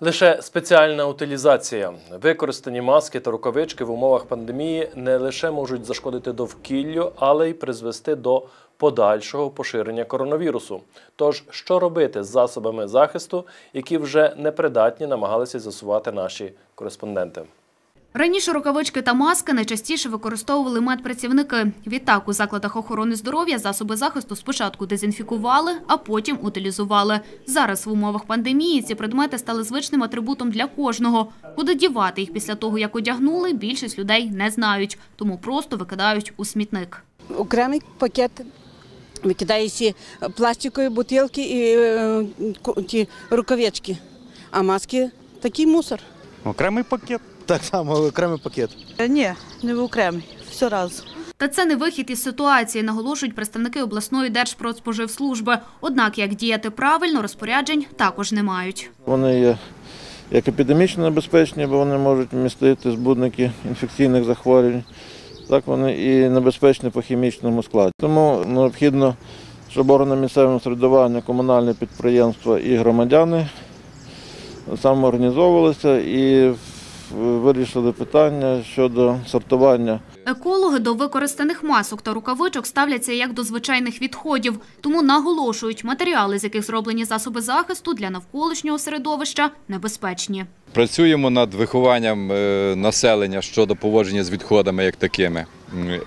Лише спеціальна утилізація. Використані маски та рукавички в умовах пандемії не лише можуть зашкодити довкіллю, але й призвести до подальшого поширення коронавірусу. Тож, що робити з засобами захисту, які вже непридатні намагалися з'ясувати наші кореспонденти. Раніше рукавички та маски найчастіше використовували медпрацівники. Відтак у закладах охорони здоров'я засоби захисту спочатку дезінфікували, а потім утилізували. Зараз в умовах пандемії ці предмети стали звичним атрибутом для кожного. Куди дівати їх після того, як одягнули, більшість людей не знають, тому просто викидають у смітник. окремий пакет викидає всі пластикові бутилки і е, ті рукавички, а маски такий мусор. Окремий пакет. Так само окремий пакет. Е, Ні, не в окремий, все разом. Та це не вихід із ситуації, наголошують представники обласної держпродспоживслужби. Однак, як діяти правильно, розпоряджень також не мають. Вони є як епідемічно небезпечні, бо вони можуть містити збудники інфекційних захворювань, так вони і небезпечні по хімічному складі. Тому необхідно, щоб органи місцевого самоврядування, комунальні підприємства і громадяни самоорганізовувалися і вирішили питання щодо сортування Екологи до використаних масок та рукавичок ставляться як до звичайних відходів, тому наголошують, матеріали, з яких зроблені засоби захисту для навколишнього середовища, небезпечні. Працюємо над вихованням е, населення щодо поводження з відходами як такими.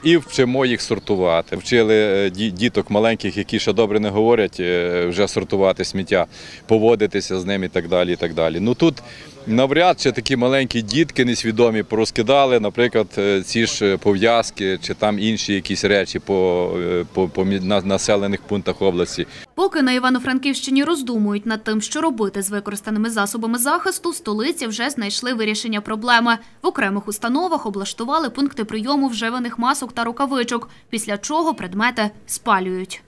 І вчимо їх сортувати. Вчили е, діток маленьких, які ще добре не говорять, е, вже сортувати сміття, поводитися з ним і так далі. І так далі. Ну тут навряд чи такі маленькі дітки несвідомі порозкидали, наприклад, е, ці ж е, пов'язки чи там інші якісь речі по, е, по, по на- населених пунктах області. Поки на Івано-Франківщині роздумують над тим, що робити з використаними засобами захисту, столиці вже знайшли вирішення проблеми. В окремих установах облаштували пункти прийому вживаних масок та рукавичок, після чого предмети спалюють.